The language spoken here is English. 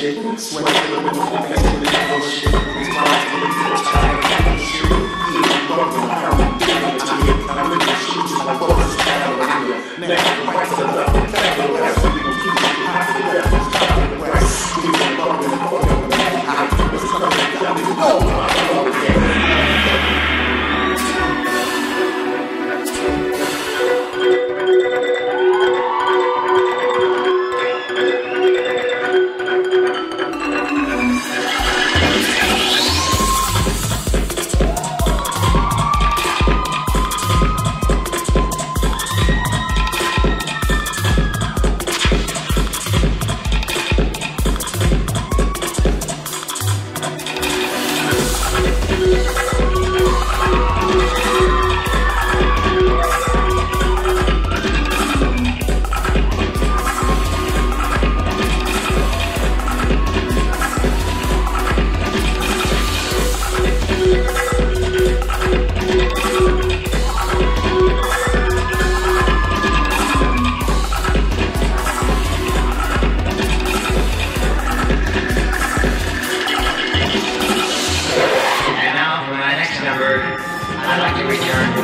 Next, I'd like to return.